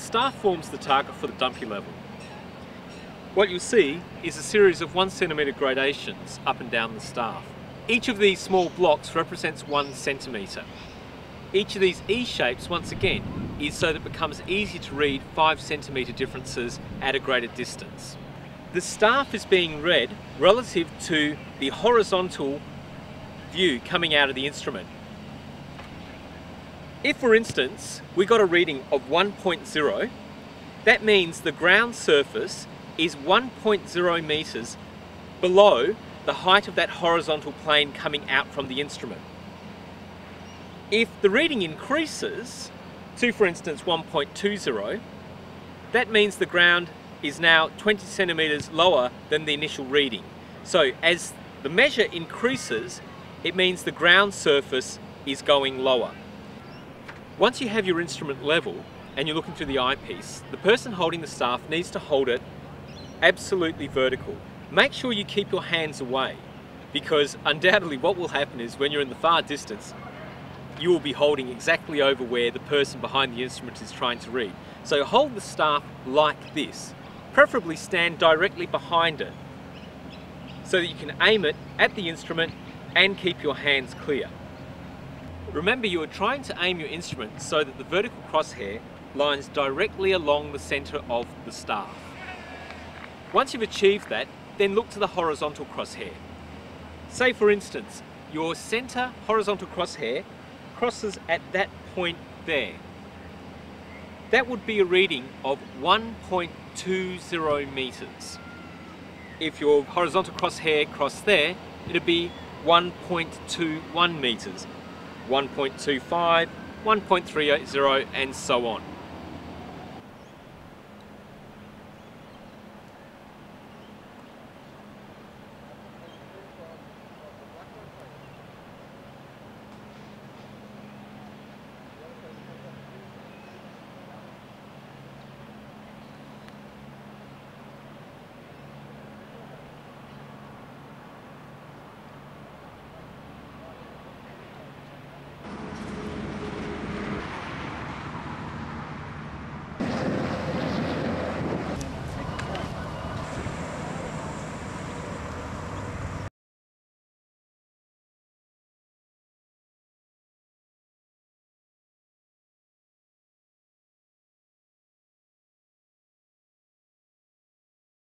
staff forms the target for the dumpy level. What you'll see is a series of one centimetre gradations up and down the staff. Each of these small blocks represents one centimetre. Each of these E shapes, once again, is so that it becomes easy to read five centimetre differences at a greater distance. The staff is being read relative to the horizontal view coming out of the instrument. If, for instance, we got a reading of 1.0, that means the ground surface is 1.0 meters below the height of that horizontal plane coming out from the instrument. If the reading increases to, for instance, 1.20, that means the ground is now 20 centimeters lower than the initial reading. So as the measure increases, it means the ground surface is going lower. Once you have your instrument level and you're looking through the eyepiece, the person holding the staff needs to hold it absolutely vertical. Make sure you keep your hands away because undoubtedly what will happen is when you're in the far distance, you will be holding exactly over where the person behind the instrument is trying to read. So hold the staff like this. Preferably stand directly behind it so that you can aim it at the instrument and keep your hands clear. Remember you are trying to aim your instrument so that the vertical crosshair lines directly along the centre of the staff. Once you've achieved that, then look to the horizontal crosshair. Say for instance, your centre horizontal crosshair crosses at that point there. That would be a reading of 1.20 metres. If your horizontal crosshair crossed there, it'd be 1.21 metres, 1.25, 1.380 and so on.